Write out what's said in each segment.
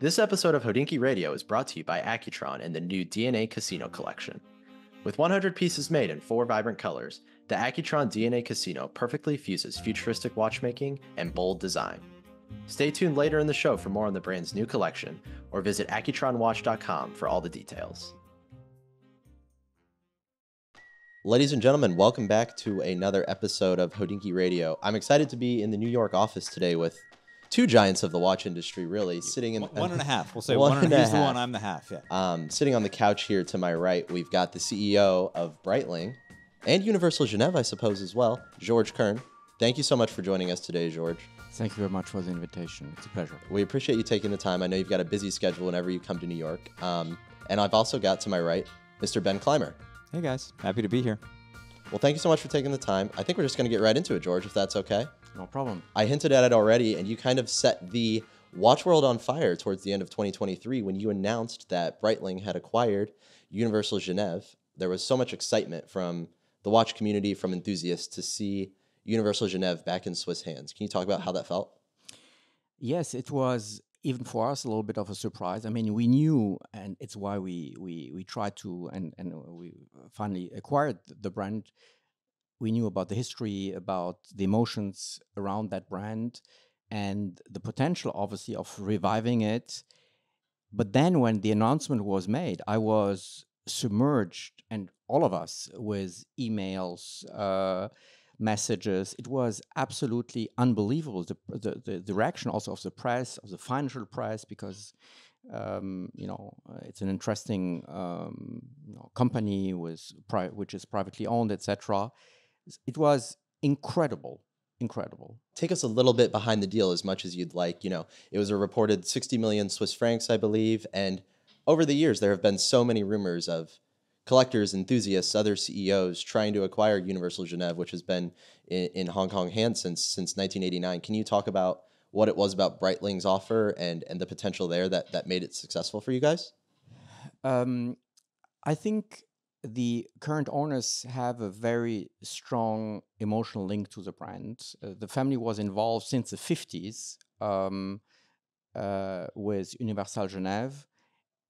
This episode of Hodinkee Radio is brought to you by Accutron and the new DNA Casino collection. With 100 pieces made in four vibrant colors, the Accutron DNA Casino perfectly fuses futuristic watchmaking and bold design. Stay tuned later in the show for more on the brand's new collection, or visit AccutronWatch.com for all the details. Ladies and gentlemen, welcome back to another episode of Hodinkee Radio. I'm excited to be in the New York office today with two giants of the watch industry, really, sitting in One- one and a half. We'll say One one, and and a a He's the one. I'm the half. Yeah. Um, sitting on the couch here to my right, we've got the CEO of Breitling and Universal Genève, I suppose, as well, Georges Kern. Thank you so much for joining us today, George. Thank you very much for the invitation. It's a pleasure. We appreciate you taking the time. I know you've got a busy schedule whenever you come to New York. Um, and I've also got to my right Mr. Ben Clymer. Hey guys, happy to be here. Well, thank you so much for taking the time. I think we're just going to get right into it, George, if that's okay. No problem. I hinted at it already, and you kind of set the watch world on fire towards the end of 2023 when you announced that Breitling had acquired Universal Genève. There was so much excitement from the watch community, from enthusiasts, to see Universal Genève back in Swiss hands. Can you talk about how that felt? Yes, it was even for us a little bit of a surprise. I mean, we knew, and it's why we we we tried to and and we finally acquired the brand. We knew about the history, about the emotions around that brand, and the potential, obviously, of reviving it. But then, when the announcement was made, I was submerged, and all of us, with emails. Uh, messages. It was absolutely unbelievable. The, the, the, the reaction also of the press, of the financial press, because um, you know it's an interesting um, you know, company with which is privately owned, etc. It was incredible, incredible. Take us a little bit behind the deal as much as you'd like. You know, it was a reported 60 million Swiss francs, I believe. And over the years, there have been so many rumors of collectors, enthusiasts, other CEOs trying to acquire Universal Genève, which has been in, in Hong Kong hands since since 1989. Can you talk about what it was about Breitling's offer and and the potential there that that made it successful for you guys? Um, I think the current owners have a very strong emotional link to the brand. Uh, the family was involved since the 50s um, uh, with Universal Genève,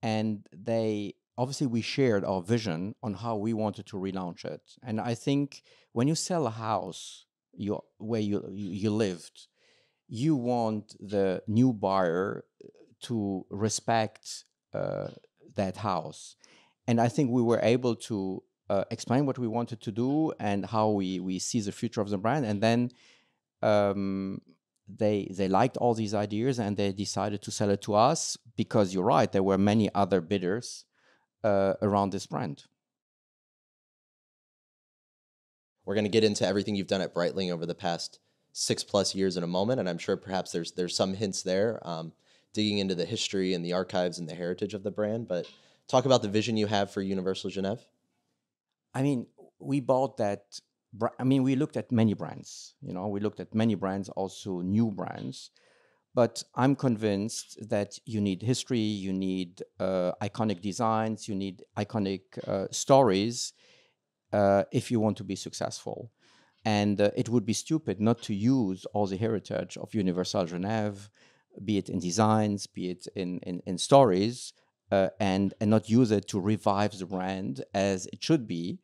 and they obviously we shared our vision on how we wanted to relaunch it. And I think when you sell a house you, where you, you lived, you want the new buyer to respect uh, that house. And I think we were able to uh, explain what we wanted to do and how we, we see the future of the brand. And then um, they they liked all these ideas and they decided to sell it to us because you're right, there were many other bidders uh, around this brand. We're going to get into everything you've done at Breitling over the past six plus years in a moment, and I'm sure perhaps there's there's some hints there, um, digging into the history and the archives and the heritage of the brand. But talk about the vision you have for Universal Genève. I mean, we bought that. I mean, we looked at many brands. You know, we looked at many brands, also new brands. But I'm convinced that you need history, you need uh, iconic designs, you need iconic uh, stories uh, if you want to be successful. And uh, it would be stupid not to use all the heritage of Universal Genève, be it in designs, be it in, in, in stories, uh, and, and not use it to revive the brand as it should be.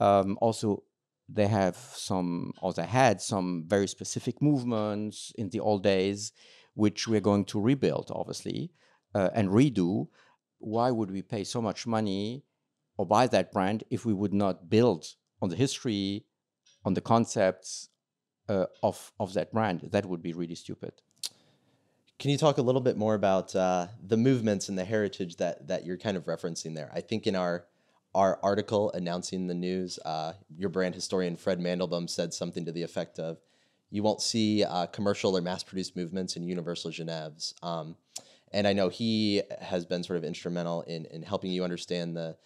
Um, also, they have some, or they had some very specific movements in the old days, which we're going to rebuild, obviously, uh, and redo. Why would we pay so much money or buy that brand if we would not build on the history, on the concepts uh, of of that brand? That would be really stupid. Can you talk a little bit more about uh, the movements and the heritage that that you're kind of referencing there? I think in our our article announcing the news, uh, your brand historian Fred Mandelbaum said something to the effect of, "You won't see uh, commercial or mass-produced movements in Universal Genève's." Um, and I know he has been sort of instrumental in in helping you understand the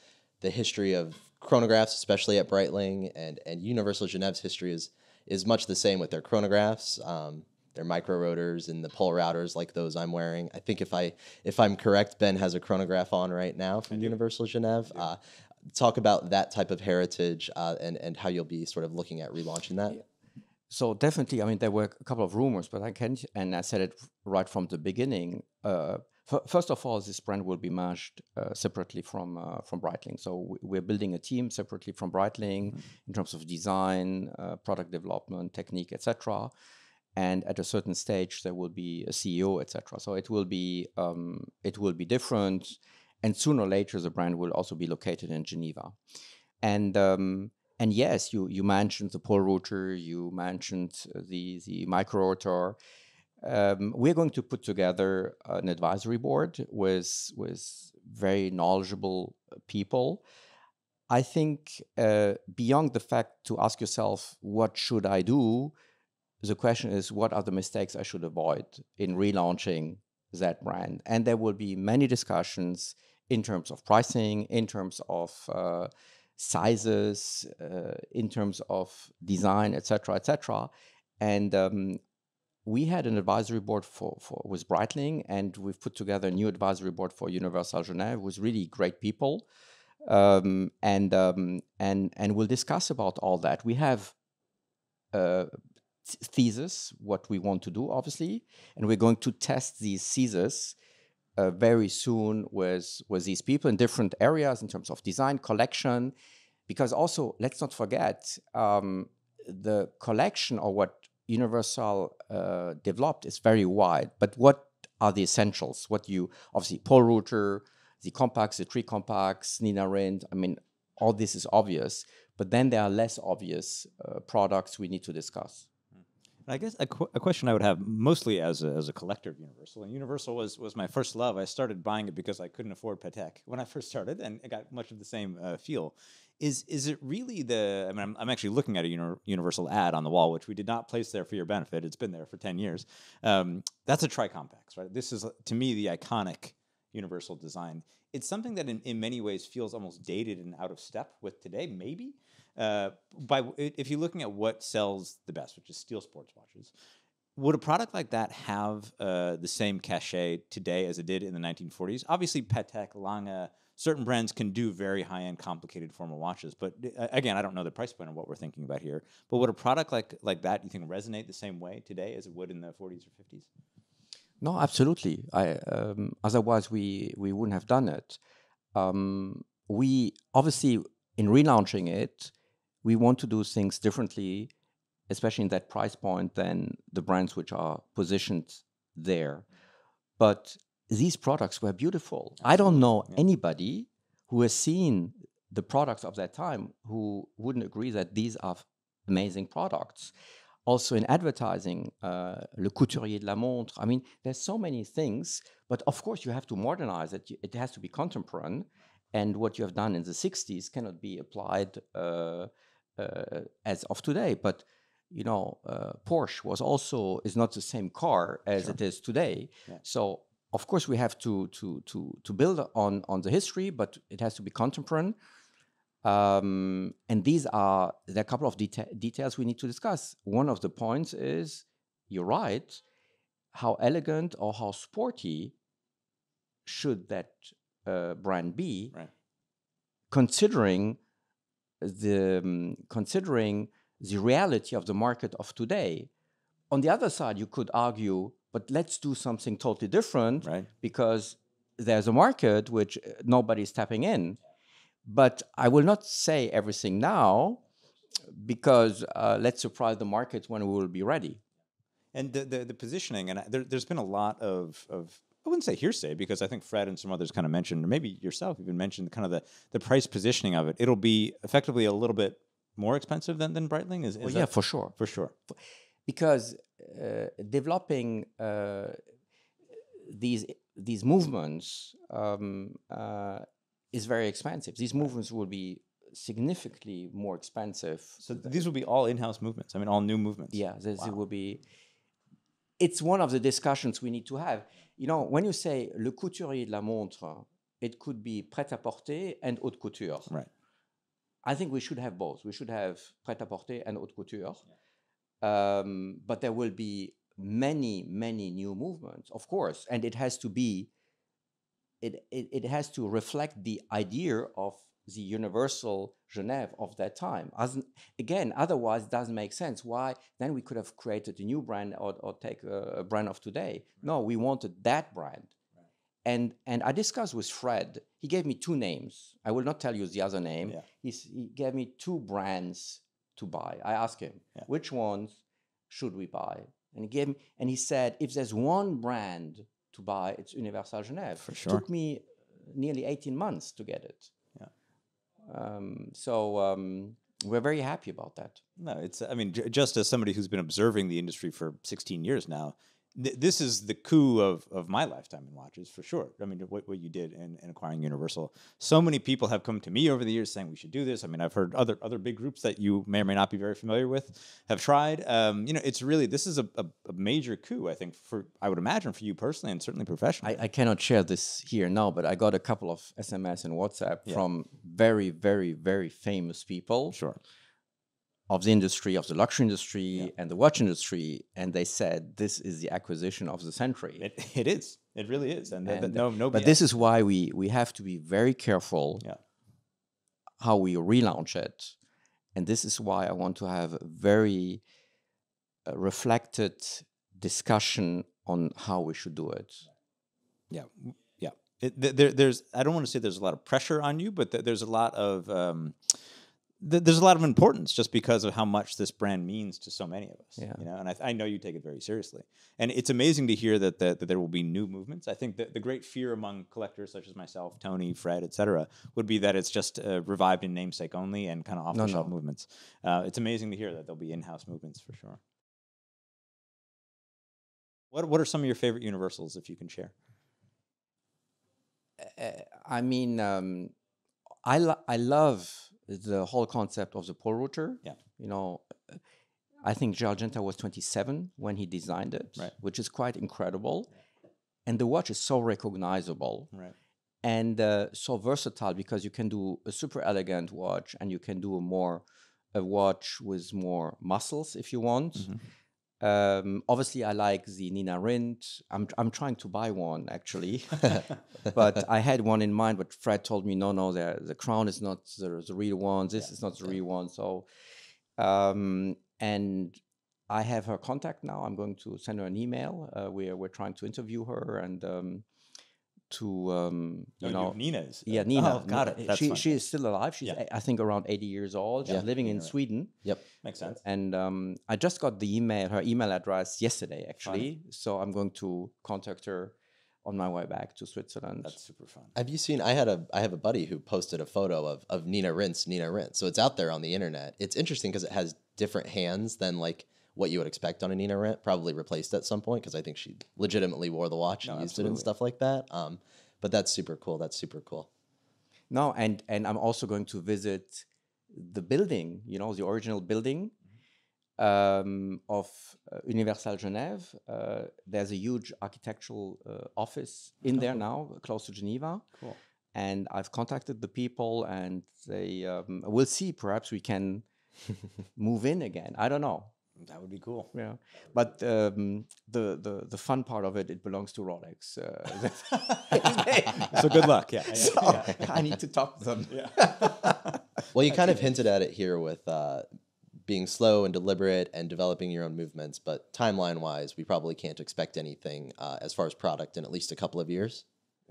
the history of chronographs, especially at Breitling, and and Universal Genève's history is is much the same with their chronographs. Um, their micro rotors and the Polerouters like those I'm wearing. I think if I if I'm correct, Ben has a chronograph on right now from Universal Genève. Uh, talk about that type of heritage uh, and and how you'll be sort of looking at relaunching that. So definitely, I mean, there were a couple of rumors, but I can't, and I said it right from the beginning. Uh, first of all, this brand will be merged uh, separately from uh, from Breitling. So we're building a team separately from Breitling in terms of design, uh, product development, technique, etc. And at a certain stage, there will be a CEO, etc. So it will be um, it will be different, and sooner or later, the brand will also be located in Geneva. And um, and yes, you you mentioned the pole rotor, you mentioned the the micro rotor. Um, we're going to put together an advisory board with with very knowledgeable people. I think uh, beyond the fact to ask yourself what should I do, the question is what are the mistakes I should avoid in relaunching that brand, and there will be many discussions in terms of pricing, in terms of uh, sizes, uh, in terms of design, etc., etc. And um, we had an advisory board for, for with Breitling, and we've put together a new advisory board for Universal Genève with really great people, um, and um, and and we'll discuss about all that. We have a thesis, what we want to do, obviously, and we're going to test these theses uh, very soon with with these people in different areas in terms of design, collection, because also let's not forget um, the collection or what Universal uh, developed is very wide. But what are the essentials? What you obviously pole rotor, the Compax, the Tri-Compax, Nina Rindt. I mean, all this is obvious. But then there are less obvious uh, products we need to discuss. I guess a, qu- a, question I would have mostly as a, as a collector of Universal, and Universal was, was my first love. I started buying it because I couldn't afford Patek when I first started, and it got much of the same uh, feel. Is is it really the? I mean, I'm, I'm actually looking at a uni- Universal ad on the wall, which we did not place there for your benefit. It's been there for ten years. Um, that's a Tri-Compax, right? This is to me the iconic Universal design. It's something that in, in many ways feels almost dated and out of step with today, maybe. Uh, by if you're looking at what sells the best, which is steel sports watches, would a product like that have uh, the same cachet today as it did in the 1940s? Obviously, Patek, Lange, certain brands can do very high-end, complicated formal watches. But uh, again, I don't know the price point of what we're thinking about here. But would a product like like that you think resonate the same way today as it would in the 40s or 50s? No, absolutely. I um, otherwise we we wouldn't have done it. Um, we obviously in relaunching it we want to do things differently, especially in that price point, than the brands which are positioned there. But these products were beautiful. Absolutely. I don't know yeah. anybody who has seen the products of that time who wouldn't agree that these are amazing products. Also in advertising, uh, Le Couturier de la Montre. I mean, there's so many things, but of course you have to modernize it. It has to be contemporary. And what you have done in the 60s cannot be applied uh, as of today. But you know, uh, Porsche was also is not the same car as sure. it is today. Yeah. So of course we have to to to to build on on the history, but it has to be contemporary. Um, and these are there are a couple of deta details we need to discuss. One of the points is you're right. How elegant or how sporty should that uh, brand be, right. considering the um, considering the reality of the market of today. On the other side, you could argue, but let's do something totally different right. because there's a market which uh, nobody's tapping in. But I will not say everything now because uh, let's surprise the market when we will be ready. And the, the, the positioning, and there, has been a lot of, of I wouldn't say hearsay because I think Fred and some others kind of mentioned, or maybe yourself even mentioned, kind of the, the price positioning of it. It'll be effectively a little bit more expensive than, than Breitling. Is, is well, yeah, for sure, for sure. Because uh, developing uh, these these movements um, uh, is very expensive. These movements will be significantly more expensive. So these will be all in-house movements. I mean, all new movements. Yeah, this wow. will be. It's one of the discussions we need to have you know, when you say le couturier de la montre, it could be prêt-à-porter and haute couture. Right. I think we should have both. We should have prêt-à-porter and haute couture. Yeah. Um, but there will be many, many new movements, of course, and it has to be. It, it, it has to reflect the idea of the universal Genève of that time. As, again, otherwise, doesn't make sense. Why? Then we could have created a new brand or, or take a, a brand of today. Right. No, we wanted that brand. Right. and and I discussed with Fred. He gave me two names. I will not tell you the other name. Yeah. He's, he gave me two brands to buy. I asked him Yeah. which ones should we buy, and he gave me, and he said if there's one brand to buy, it's Universal Genève. For It sure. took me nearly 18 months to get it. Um, so um, we're very happy about that. No, it's. I mean, j- just as somebody who's been observing the industry for 16 years now, th- this is the coup of, of my lifetime in watches for sure. I mean, what, what you did in, in acquiring Universal. So many people have come to me over the years saying we should do this. I mean, I've heard other other big groups that you may or may not be very familiar with have tried. Um, you know, it's really this is a, a, a major coup. I think for I would imagine for you personally and certainly professionally. I, I cannot share this here now, but I got a couple of SMS and WhatsApp Yeah. from very, very, very famous people sure. Of the industry, of the luxury industry and the watch industry, and they said this is the acquisition of the century. It, it is. It really is. And, And, no, no. but BS. this is why we we have to be very careful Yeah. how we relaunch it, and this is why I want to have a very uh, reflected discussion on how we should do it. Yeah, yeah. It, there, there's. I don't want to say there's a lot of pressure on you, but th- there's a lot of. Um, th- there's a lot of importance just because of how much this brand means to so many of us. Yeah. You know, and I, I know you take it very seriously. And it's amazing to hear that, that, that there will be new movements. I think that the great fear among collectors such as myself, Tony, Fred, et cetera, would be that it's just uh, revived in namesake only and kind of off the shelf no. movements. Uh, it's amazing to hear that there'll be in-house movements for sure. What, what are some of your favorite universals, if you can share? uh, I mean, um, I lo- I love the whole concept of the Polerouter. Yeah. You know, I think Gérald Genta was 27 when he designed it, Right. which is quite incredible. And the watch is so recognizable Right. and uh, so versatile because you can do a super elegant watch and you can do a more a watch with more muscles if you want. Mhm. Um, obviously, I like the Nina Rindt. I'm I'm trying to buy one actually, but I had one in mind. But Fred told me, no, no, the the crown is not the, the real one. This is not the real one. So, um, and I have her contact now. I'm going to send her an email. Uh, we're we're trying to interview her and um, to um, you Oh, know. Nina's. Yeah, Nina. Oh, got it. That's she fun. she is still alive. She's Yeah. I think around 80 years old. She's Yeah. living in Nina Rindt. Sweden. Yep. Makes sense. And um, I just got the email, her email address yesterday, actually. So I'm going to contact her on my way back to Switzerland. That's super fun. Have you seen? I had a I have a buddy who posted a photo of of Nina Rindt, Nina Rindt. So it's out there on the internet. It's interesting because it has different hands than like what you would expect on a Nina Rindt. Probably replaced at some point because I think she legitimately wore the watch and No, used it and stuff like that. Um, but that's super cool. That's super cool. no, and and I'm also going to visit the building. You know, the original building um, of uh, Universal Genève. Uh, there's a huge architectural uh, office in there now, close to Geneva. Cool. And I've contacted the people, and they um, we'll see. Perhaps we can move in again. I don't know. That would be cool. Yeah, but um, the, the the fun part of it, it belongs to Rolex. Uh, So good luck. Yeah. yeah, so yeah. I need to talk to them. Yeah. well, you kind of hinted at it here with uh, being slow and deliberate and developing your own movements. But timeline wise, we probably can't expect anything uh, as far as product in at least a couple of years.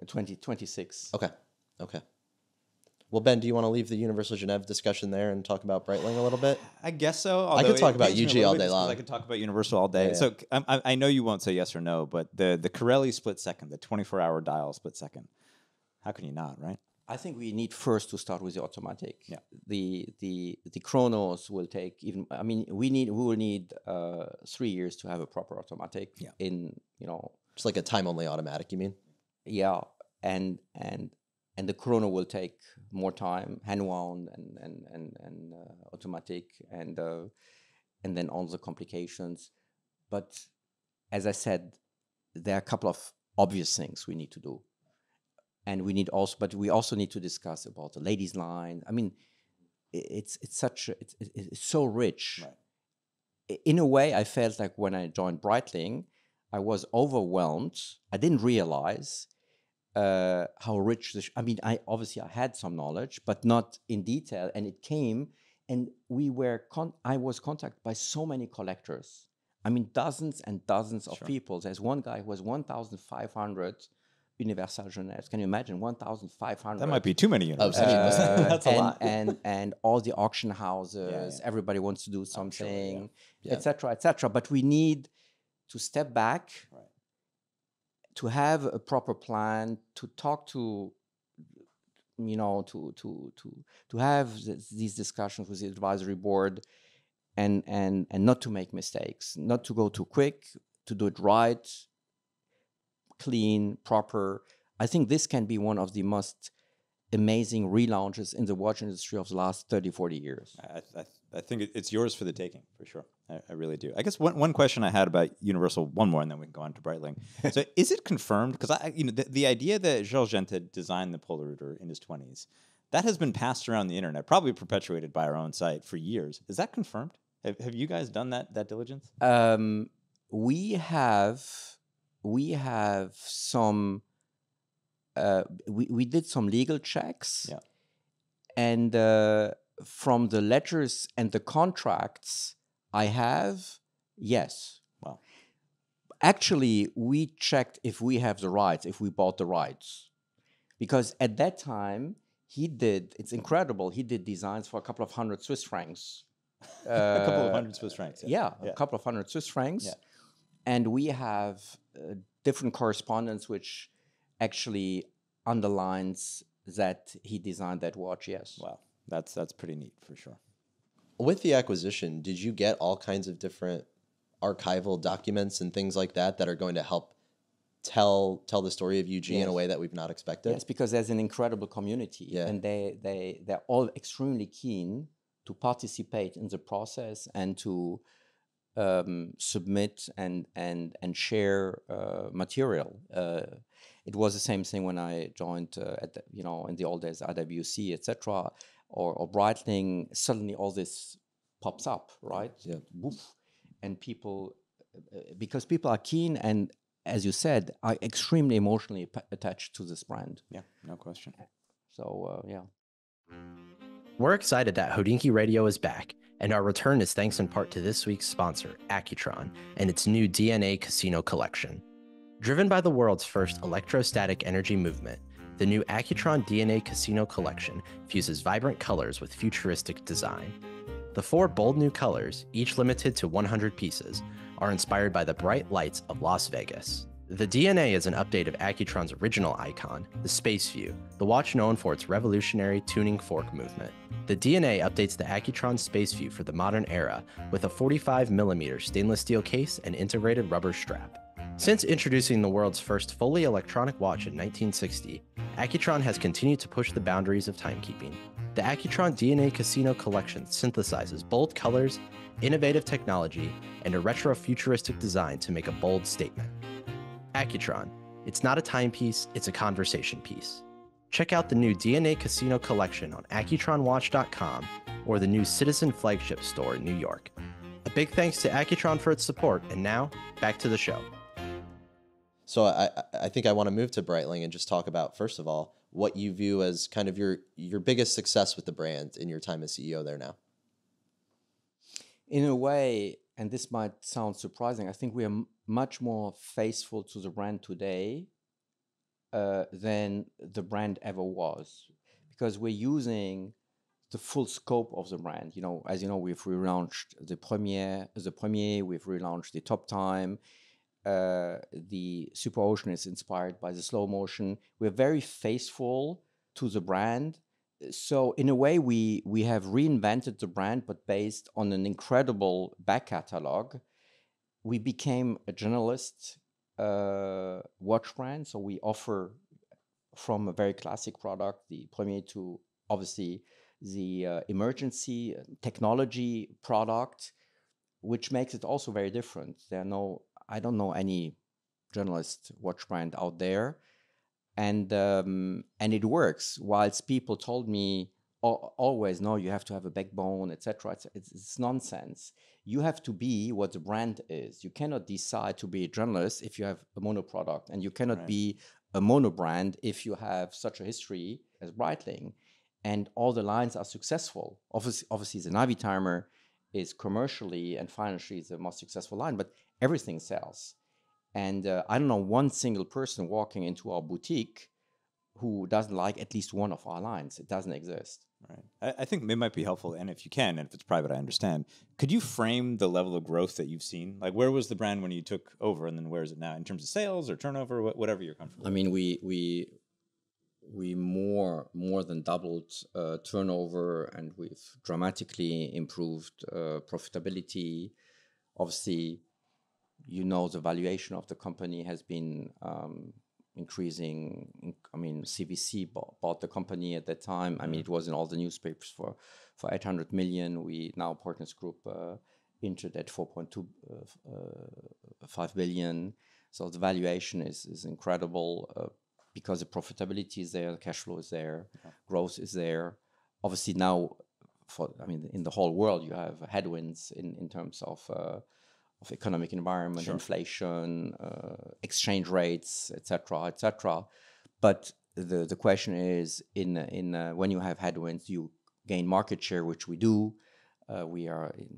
2026. Okay. Okay. Well, Ben, do you want to leave the Universal Genève discussion there and talk about Breitling a little bit? I guess so. I could talk about pains UG all day long. I could talk about Universal all day. Yeah, So I know you won't say yes or no, but the the Corelli split second, the 24 hour dial split second, how can you not, right? I think we need first to start with the automatic. Yeah. The the the chronos will take even. I mean, we need we will need uh, three years to have a proper automatic. Yeah. In you know, Just like a time only automatic, you mean? yeah, and and and the Corona will take more time, hand wound and and and and uh, automatic, and uh, and then all the complications. But as I said, there are a couple of obvious things we need to do, and we need also, but we also need to discuss about the ladies' line. I mean, it's it's such a, it's, it's it's so rich. Right. In a way, I felt like when I joined Breitling, I was overwhelmed. I didn't realize uh, how rich this. I mean, I obviously I had some knowledge, but not in detail, and it came. And we were. Con- I was contacted by so many collectors. I mean, dozens and dozens of Sure. people. There's one guy who has 1,500 Universal Genève. Can you imagine 1,500? That might be too many universities. Uh, That's a and, lot. and and all the auction houses, yeah. everybody wants to do something, Yeah. etc., etc. But we need to step back, Right. To have a proper plan, to talk to, you know, to to to to have th- these discussions with the advisory board, and and and not to make mistakes, not to go too quick, to do it right, clean, proper. I think this can be one of the most amazing relaunches in the watch industry of the last 30, 40 years. I, I, I think it's yours for the taking, for sure. I, I really do. I guess one, one question I had about Universal, one more, and then we can go on to Breitling. so, is it confirmed? Because I, you know, the, the idea that Georges Genta designed the Polerouter in his twenties, that has been passed around the internet, probably perpetuated by our own site for years. Is that confirmed? Have, have you guys done that that diligence? Um, we have we have some uh, we, we did some legal checks Yeah. and uh, from the letters and the contracts i have yes Wow. actually we checked if we have the rights if we bought the rights because at that time he did it's incredible he did designs for a couple of hundred swiss francs a couple of Uh, hundred Swiss francs. yeah, Yeah. a couple of hundred Swiss francs. Yeah. And we have uh, different correspondence which actually underlines that he designed that watch. Yes. Wow, that's that's pretty neat for sure. With the acquisition, did you get all kinds of different archival documents and things like that that are going to help tell tell the story of UG in a way that we've not expected? Yes, because there's an incredible community, Yeah. and they they they're all extremely keen to participate in the process and to um, submit and and and share uh, material. Uh, it was the same thing when I joined uh, at the, you know in the old days IWC etc. or or Breitling. Suddenly all this pops up, right? Yeah. Woof. and people uh, because people are keen and as you said are extremely emotionally pa- attached to this brand. Yeah, no question. So uh, yeah. We're excited that Hodinkee Radio is back, and our return is thanks in part to this week's sponsor, Accutron, and its new DNA Casino collection. Driven by the world's first electrostatic energy movement, the new Accutron DNA Casino collection fuses vibrant colors with futuristic design. The four bold new colors, each limited to 100 pieces, are inspired by the bright lights of Las Vegas. The DNA is an update of Accutron's original icon, the Space View, the watch known for its revolutionary tuning fork movement. The DNA updates the Accutron Space View for the modern era with a 45mm stainless steel case and integrated rubber strap. Since introducing the world's first fully electronic watch in 1960, Accutron has continued to push the boundaries of timekeeping. The Accutron DNA Casino collection synthesizes bold colors, innovative technology, and a retro futuristic design to make a bold statement. Accutron. It's not a timepiece, it's a conversation piece. Check out the new DNA Casino collection on AccutronWatch.com or the new Citizen flagship store in New York. A big thanks to Accutron for its support, and now, back to the show. So I I- think I want to move to Breitling and just talk about first of all what you view as kind of your your biggest success with the brand in your time as CEO there now. in a way, and this might sound surprising, I think we are much more faithful to the brand today uh, than the brand ever was, because we're using the full scope of the brand. You know, as you know, we've relaunched the Premier, the Premier, we've relaunched the Top Time. Uh, the Super Ocean is inspired by the slow motion. We're very faithful to the brand. So in a way we we have reinvented the brand but based on an incredible back catalog. We became a journalist uh, watch brand. So we offer from a very classic product the premier to obviously the uh, emergency technology product which makes it also very different. There are no i don't know any journalist watch brand out there and um, and it works. Whilst people told me al- always, no, you have to have a backbone, etc. It's, it's, it's nonsense. You have to be what the brand is. You cannot decide to be a journalist if you have a mono product, and you cannot Right. be a mono brand if you have such a history as Breitling, and all the lines are successful. Obviously, obviously, the Navitimer is commercially and financially the most successful line, but everything sells And uh, I don't know one single person walking into our boutique who doesn't like at least one of our lines. It doesn't exist. Right. I, I think it might be helpful, and if you can, and if it's private, I understand. Could you frame the level of growth that you've seen? Like, where was the brand when you took over, and then where is it now in terms of sales or turnover, wha- whatever you're comfortable. I mean, we we we more more than doubled uh, turnover, and we've dramatically improved uh, profitability. Obviously, you know the valuation of the company has been um, increasing. In- I mean, CVC bought, bought the company at that time. I mean, it was in all the newspapers for for 800 million. We now Partners Group uh, entered at 4.2 uh, uh, 5 billion. So the valuation is is incredible uh, because the profitability is there, the cash flow is there, growth is there. Obviously now, for I mean, in the whole world, you have headwinds in in terms of uh, of economic environment, inflation, uh, exchange rates, etc., etc. But the the question is, in in uh, when you have headwinds, you gain market share, which we do. Uh, we are in,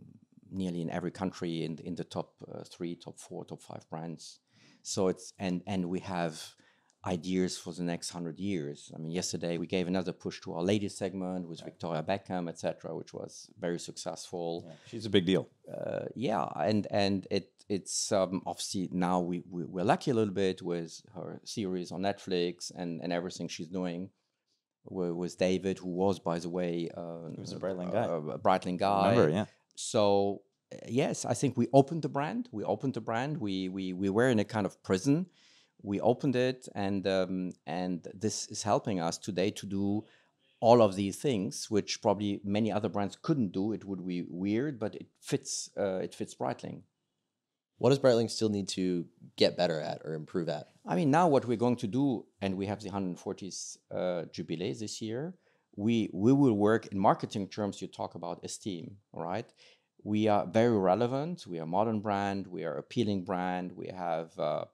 nearly in every country in in the top uh, three, top four, top five brands. So it's and and we have ideas for the next hundred years. I mean, yesterday we gave another push to our ladies segment with Victoria Beckham, etc., which was very successful Yeah, she's a big deal. uh, yeah, and and it it's um, obviously now we, we we're lucky a little bit with her series on Netflix and and everything she's doing with, with David, who was by the way uh, He was a Breitling guy. a Breitling guy. Remember, yeah. So uh, yes, I think we opened the brand. We opened the brand. We we we were in a kind of prison. We opened it, and um, and this is helping us today to do all of these things, which probably many other brands couldn't do. It would be weird, but it fits. Uh, it fits Breitling. What does Breitling still need to get better at or improve at? I mean, now what we're going to do, and we have the 140th uh, jubilee this year. We we will work in marketing terms. You talk about esteem, right? We are very relevant. We are a modern brand. We are appealing brand. We have uh,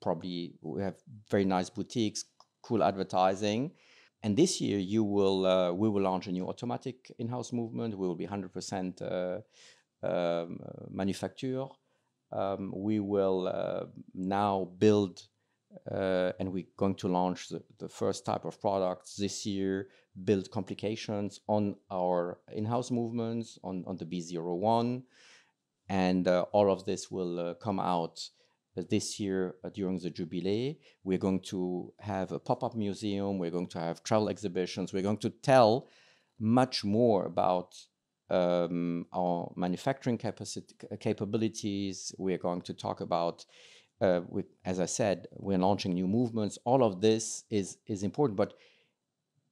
probably we have very nice boutiques, cool advertising. And this year, you will uh, we will launch a new automatic in-house movement. We will be 100% uh, um, uh, manufacture. Um, we will uh, now build uh, and we're going to launch the, the first type of products this year, build complications on our in-house movements, on, on the B01. And uh, all of this will come out this year uh, during the Jubilee. We're going to have a pop-up museum. We're going to have travel exhibitions. We're going to tell much more about um, our manufacturing capacity, capabilities. We're going to talk about uh, as I said, we're launching new movements. All of this is is important. But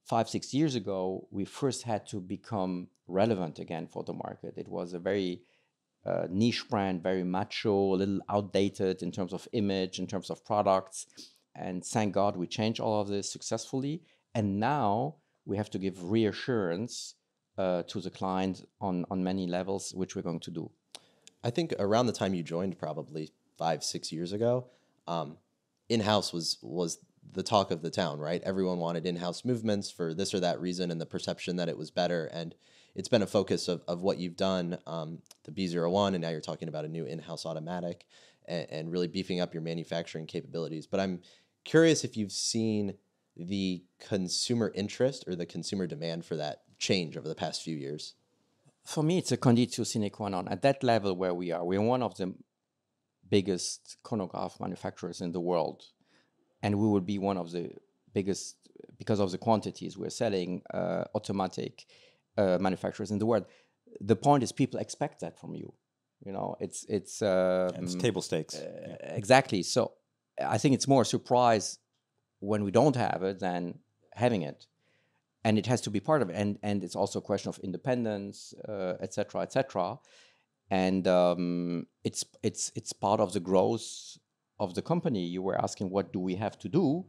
five six years ago, we first had to become relevant again for the market. It was a very uh, niche brand, very macho, a little outdated in terms of image, in terms of products. And thank God we changed all of this successfully. And now we have to give reassurance uh, to the client on on many levels, which we're going to do. I think around the time you joined, probably five, six years ago, um, in-house was was the talk of the town, right? Everyone wanted in-house movements for this or that reason, and the perception that it was better. And it's been a focus of, of what you've done, um, the B01, and now you're talking about a new in-house automatic, and, and really beefing up your manufacturing capabilities. But I'm curious if you've seen the consumer interest or the consumer demand for that change over the past few years. for me, it's a conditio sine qua non. At that level where we are, we're one of the biggest chronograph manufacturers in the world, and we will be one of the biggest because of the quantities we're selling uh, automatic uh, manufacturers in the world. The point is, people expect that from you. You know, it's it's uh, And it's table stakes. Yeah. exactly. So I think it's more a surprise when we don't have it than having it, and it has to be part of it. And and it's also a question of independence, uh, et cetera, et cetera. And um, it's it's it's part of the growth of the company. You were asking what do we have to do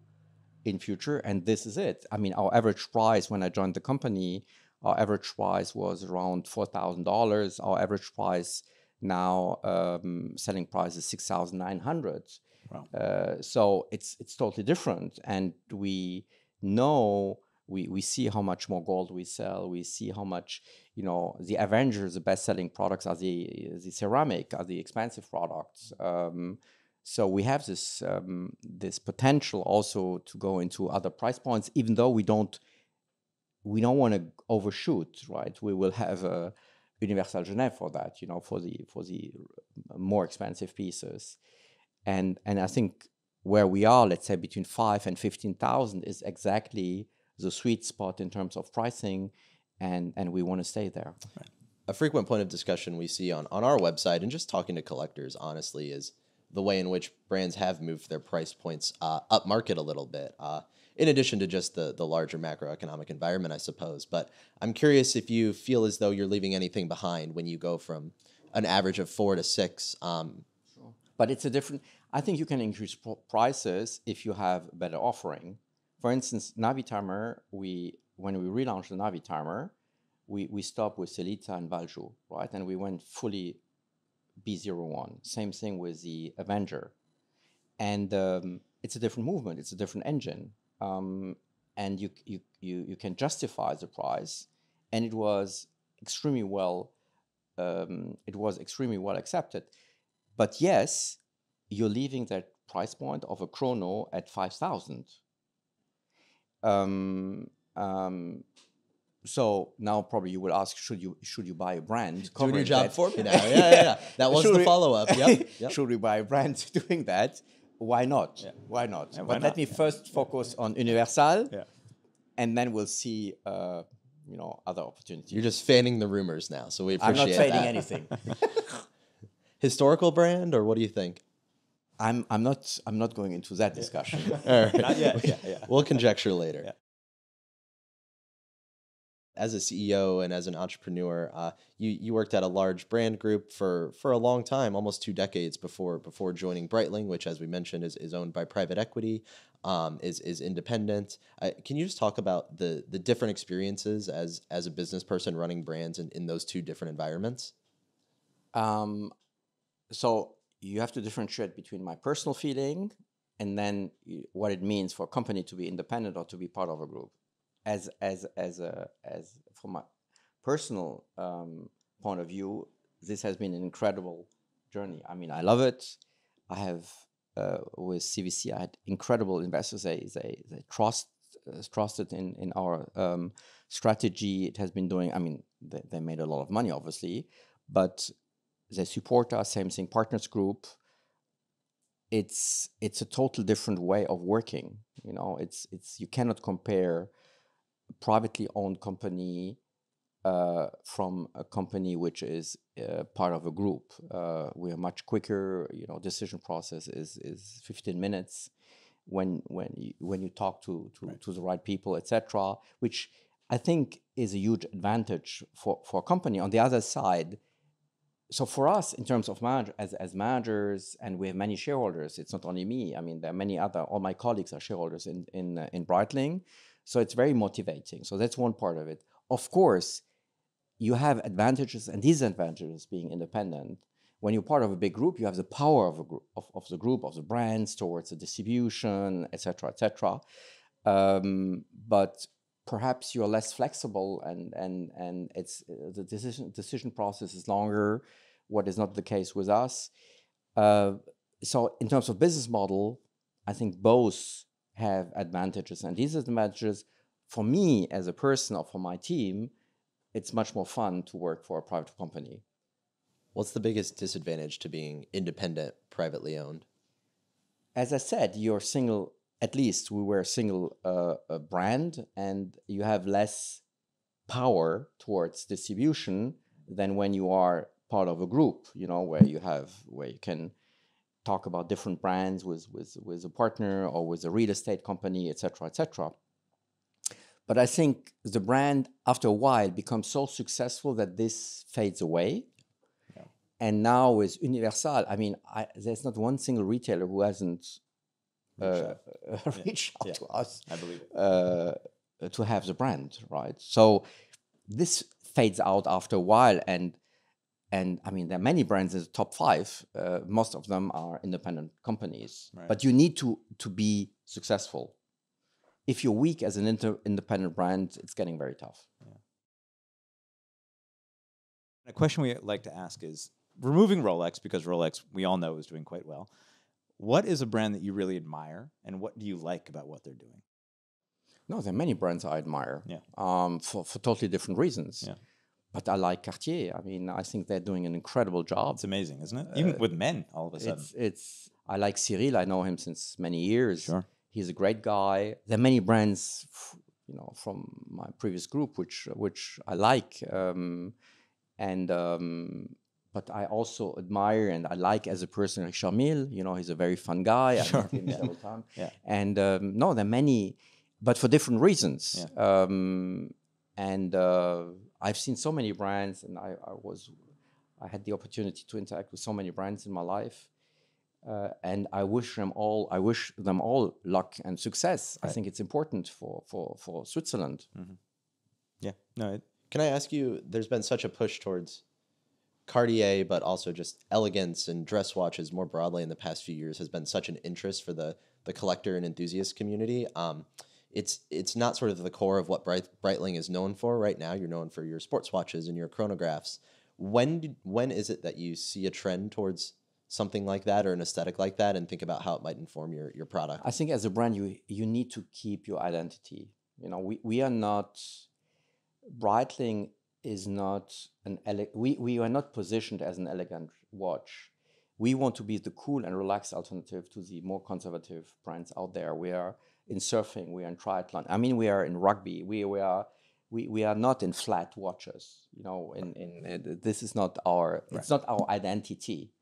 in future, and this is it. I mean, our average price when I joined the company, our average price was around four thousand dollars. Our average price now um, selling price is six thousand nine hundred. Wow. Uh, so it's it's totally different, and we know we we see how much more gold we sell. We see how much you know the Avengers, the best selling products are the the ceramic, are the expensive products. Um, So we have this um, this potential also to go into other price points, even though we don't we don't want to overshoot, right? We will have a Universal Genève for that, you know, for the for the more expensive pieces, and and I think where we are, let's say between five and fifteen thousand, is exactly the sweet spot in terms of pricing, and and we want to stay there. A frequent point of discussion we see on, on our website and just talking to collectors, honestly, is the way in which brands have moved their price points uh, up market a little bit. Uh, in addition to just the the larger macroeconomic environment, I suppose. But I'm curious if you feel as though you're leaving anything behind when you go from an average of four to six. Um, but it's a different. I think you can increase prices if you have a better offering. For instance, Navitimer, we when we relaunched the Navitimer, we we stopped with Sellita and Valjoux, right, and we went fully B01. Same thing with the Avenger, and um, it's a different movement. It's a different engine um, and you, you, you, you can justify the price. And it was extremely well, um, it was extremely well accepted. But yes, you're leaving that price point of a chrono at 5,000. Um, um, so now probably you will ask, should you should you buy a brand? Doing your job that? for me now. Yeah, yeah, yeah. That was should the follow up. Yep, yep. Should we buy a brand doing that? Why not? Yeah. Why not? Yeah, why but not? let me first focus on Universal, and then we'll see. Uh, you know, other opportunities. You're just fanning the rumors now, so we appreciate. I'm not fanning anything. Historical brand, or what do you think? I'm I'm not I'm not going into that discussion. All right. Not yet. yeah, yeah. We'll conjecture later as a CEO and as an entrepreneur, uh, you you worked at a large brand group for for a long time, almost two decades before before joining Breitling, which, as we mentioned, is, is owned by private equity, um, is is independent. Uh, can you just talk about the the different experiences as as a business person running brands in, in those two different environments? Um, so you have to differentiate between my personal feeling and then what it means for a company to be independent or to be part of a group as as as a as from a personal um, point of view, this has been an incredible journey. I mean, I love it. I have uh, with CVC, I had incredible investors. They they, they trust uh, trusted in in our um, strategy. It has been doing. I mean, they, they made a lot of money, obviously, but they support us. Same thing, Partners Group. It's it's a total different way of working. You know, it's it's you cannot compare privately owned company uh, from a company which is uh, part of a group. Uh, we are much quicker. You know, decision process is is 15 minutes when when you, when you talk to to, right. to the right people, etc. Which I think is a huge advantage for for a company. On the other side. So for us, in terms of manage, as, as managers, and we have many shareholders. It's not only me. I mean, there are many other. All my colleagues are shareholders in in uh, in Breitling. So it's very motivating. So that's one part of it. Of course, you have advantages and disadvantages being independent. When you're part of a big group, you have the power of, a group, of, of the group, of the brands towards the distribution, etc., etc. Um, but perhaps you're less flexible and and and it's uh, the decision decision process is longer. What is not the case with us. Uh, so in terms of business model, I think both have advantages. And these advantages, for me as a person or for my team, it's much more fun to work for a private company. What's the biggest disadvantage to being independent, privately owned? As I said, you're single, at least we were a single uh, brand, and you have less power towards distribution than when you are part of a group, you know, where you have, where you can talk about different brands with, with, with a partner or with a real estate company, etc., etc. But I think the brand, after a while, becomes so successful that this fades away. Yeah. And now with Universal, I mean, I, there's not one single retailer who hasn't uh, reached out, yeah. to us. I believe uh, to have the brand, right? So this fades out after a while, and and I mean, there are many brands in the top five. Uh, most of them are independent companies, right. but you need to to be successful. If you're weak as an inter- independent brand, it's getting very tough. Yeah. A question we like to ask is removing Rolex because Rolex we all know is doing quite well. What is a brand that you really admire, and what do you like about what they're doing? No, there are many brands I admire. Yeah. Um, for for totally different reasons. Yeah. But I like Cartier. I mean, I think they're doing an incredible job. It's amazing, isn't it? Even with men, all of a sudden. It's it's. I like Cyrille. I know him since many years. Sure. He's a great guy. There are many brands, you know, from my previous group which which I like, um, and um, but I also admire and I like as a person Richard Mille. You know, he's a very fun guy. I Sure, met him yeah. several times. Yeah. And um, no, there are many, but for different reasons. Um, and uh, I've seen so many brands, and I, I was, I had the opportunity to interact with so many brands in my life. Uh, and I wish them all. I wish them all luck and success. I think it's important for for for Switzerland. yeah. No. It, Can I ask you? There's been such a push towards Cartier, but also just elegance and dress watches more broadly in the past few years has been such an interest for the the collector and enthusiast community. Um, it's it's not sort of the core of what Bright, Breitling is known for right now. You're known for your sports watches and your chronographs. When when is it that you see a trend towards something like that or an aesthetic like that, and think about how it might inform your your product? I think as a brand, you you need to keep your identity. You know, we, we are not Breitling is not an ele- we, we are not positioned as an elegant watch. We want to be the cool and relaxed alternative to the more conservative brands out there. We are in surfing, we are in triathlon. I mean, we are in rugby. We, we are we, we are not in flat watches. You know, in, in, in this is not our it's not our identity,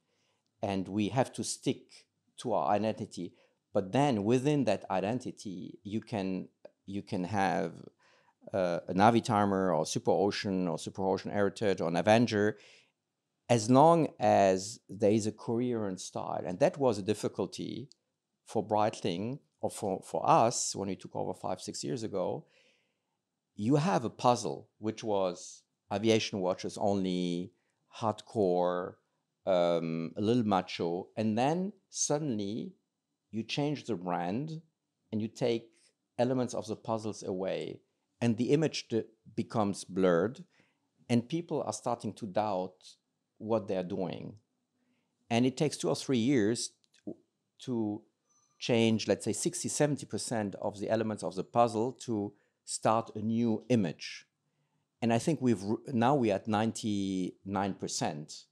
and we have to stick to our identity. But then within that identity, you can you can have uh, a Navitimer or Superocean or Superocean Heritage or an Avenger, as long as there is a coherent style. And that was a difficulty for Breitling or for, for us when we took over five, six years ago. You have a puzzle, which was aviation watches only, hardcore, um, a little macho, and then suddenly you change the brand and you take elements of the puzzles away and the image becomes blurred and people are starting to doubt what they're doing and it takes two or three years to change let's say 60 70% of the elements of the puzzle to start a new image. And i think we've now we're at 99%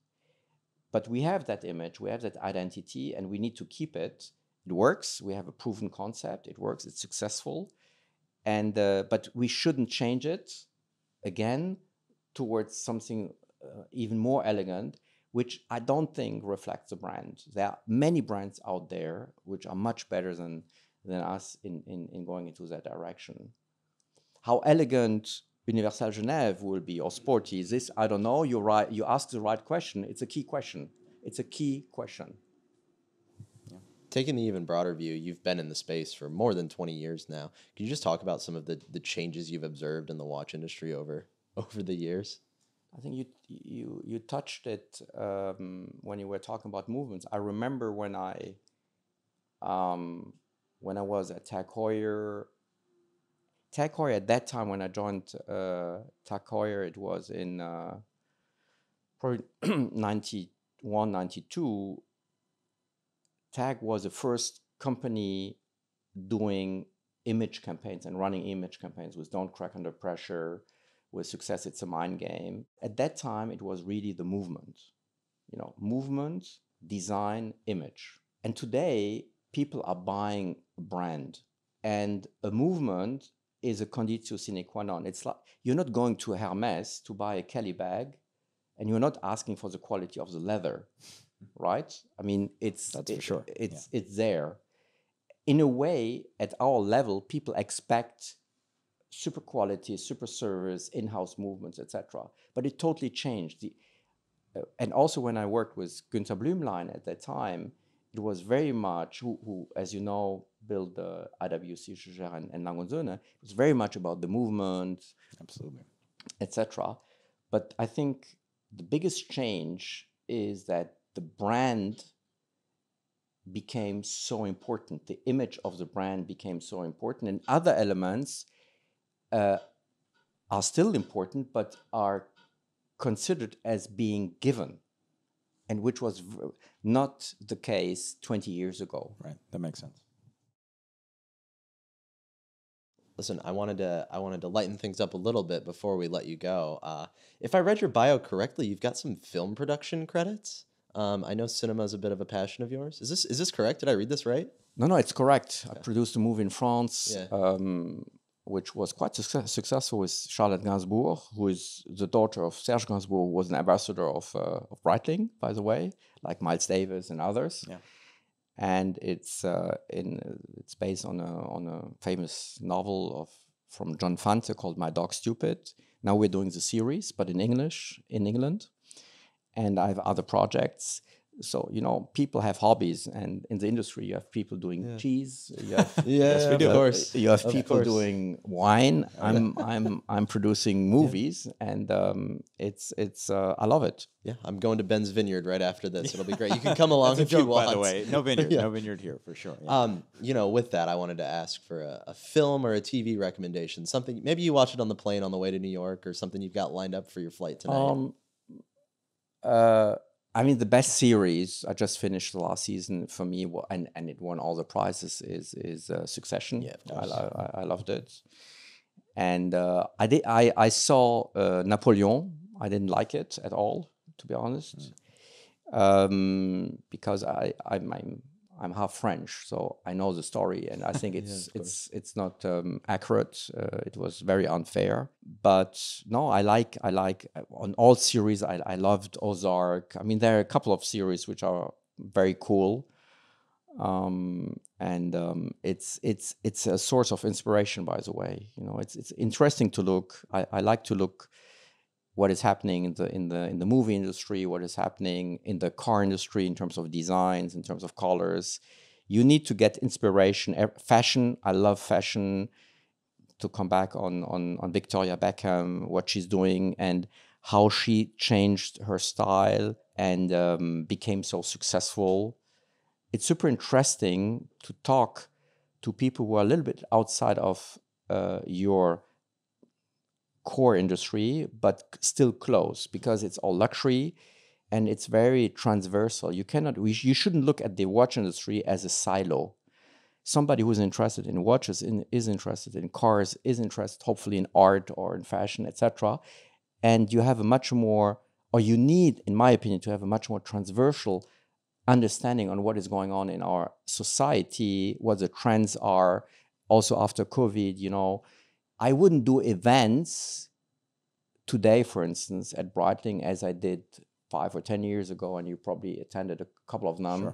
but we have that image we have that identity and we need to keep it. It works. We have a proven concept. It works. It's successful. And uh, but we shouldn't change it again towards something uh, even more elegant which i don't think reflects the brand. There are many brands out there which are much better than than us in in, in going into that direction. How elegant universal genève will be or sporty this i don't know. You're right you asked the right question. It's a key question. It's a key question. Taking the even broader view, you've been in the space for more than 20 years now. Can you just talk about some of the, the changes you've observed in the watch industry over over the years? I think you you you touched it um, when you were talking about movements. I remember when I um, when I was at Tag Heuer. Tag Heuer at that time when I joined uh, Tag Heuer, it was in uh, probably 91, 92. Tag was the first company doing image campaigns and running image campaigns with Don't Crack Under Pressure, with Success It's a Mind Game. At that time, it was really the movement, you know, movement, design, image. And today, people are buying a brand, and a movement is a conditio sine qua non. It's like you're not going to Hermes to buy a Kelly bag, and you're not asking for the quality of the leather, right? I mean, it's That's for sure, It's it's there. In a way, at our level, people expect super quality, super service, in-house movements, etc. But it totally changed. The, uh, and also when I worked with Günther Blümlein at that time, it was very much who, who as you know, built the IWC Schaffhausen and, and Lange Söhne. It was very much about the movement, Absolutely. etc. But I think the biggest change is that the brand became so important. The image of the brand became so important, and other elements uh, are still important, but are considered as being given. and which was v- not the case 20 years ago. Right. That makes sense. Listen, I wanted to I wanted to lighten things up a little bit before we let you go. Uh, if I read your bio correctly, you've got some film production credits. Um, I know cinema is a bit of a passion of yours. Is this is this correct? Did I read this right? No, no, it's correct. I produced a movie in France, Yeah. um, which was quite success- successful with Charlotte Gainsbourg, who is the daughter of Serge Gainsbourg, who was an ambassador of, uh, of Breitling, by the way, like Miles Davis and others. Yeah. And it's uh, in it's based on a on a famous novel of from John Fante called My Dog Stupid. Now we're doing the series, but in English in England, and I have other projects. So you know, people have hobbies, and in the industry, you have people doing cheese. You have Yes, we do. uh, Of course. You have Of people course. doing wine. I'm I'm I'm producing movies, and um, it's it's uh, I love it. Yeah, I'm going to Ben's Vineyard right after this. It'll be great. You can come along if joke, you want. by the way. No vineyard. Yeah. No vineyard here for sure. yeah. Um, you know, with that, I wanted to ask for a, a film or a TV recommendation. Something maybe you watch it on the plane on the way to New York, or something you've got lined up for your flight tonight. Um, uh, I mean, the best series I just finished the last season for me, and and it won all the prizes. Is is uh, Succession? Yeah, of I. I, I loved it, and uh, I did. I I saw uh, Napoleon. I didn't like it at all, to be honest, um, because I I'm, I'm I'm half French, so I know the story, and I think it's it's it's not um, accurate. Uh, it was very unfair. But no, I like I like uh, on all series. I I loved Ozark. I mean, there are a couple of series which are very cool, um, and um, it's it's it's a source of inspiration. By the way, you know, it's it's interesting to look. I, I like to look what is happening in the in the in the movie industry, what is happening in the car industry in terms of designs, in terms of colors. You need to get inspiration. Fashion, I love fashion. To come back on on on Victoria Beckham, what she's doing and how she changed her style and um, became so successful. It's super interesting to talk to people who are a little bit outside of uh, your core industry, but still close because it's all luxury and it's very transversal. You cannot, you shouldn't look at the watch industry as a silo. Somebody who's interested in watches in, is interested in cars, is interested hopefully in art or in fashion, etc. And you have a much more, or you need, in my opinion, to have a much more transversal understanding on what is going on in our society, what the trends are. Also after COVID, you know, I wouldn't do events today, for instance, at Breitling as I did five or ten years ago, and you probably attended a couple of them.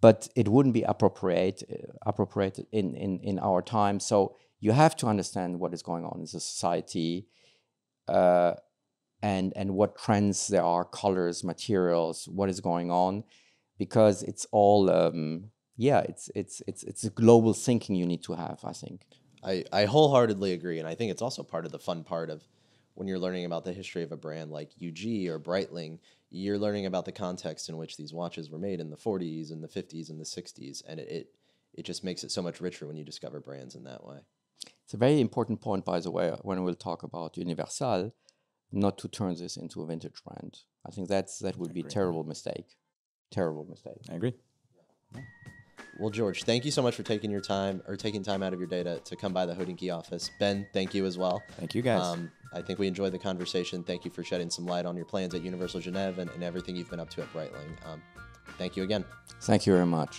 But it wouldn't be appropriate uh, appropriate in, in in our time. So you have to understand what is going on in the society, uh, and and what trends there are, colors, materials, what is going on, because it's all um, yeah, it's it's it's it's a global thinking you need to have. I think. I, I wholeheartedly agree, and I think it's also part of the fun part of when you're learning about the history of a brand like UG or Breitling. You're learning about the context in which these watches were made in the 40s and the 50s and the 60s, and it, it it just makes it so much richer when you discover brands in that way. It's a very important point, by the way, when we'll talk about Universal, not to turn this into a vintage brand. I think that's that would be a terrible mistake. Terrible mistake. I agree. Well, George, thank you so much for taking your time or taking time out of your day to, to come by the Hodinkee office. Ben, thank you as well. Thank you, guys. Um, I think we enjoyed the conversation. Thank you for shedding some light on your plans at Universal Genève and, and everything you've been up to at Breitling. Um, thank you again. Thank you very much.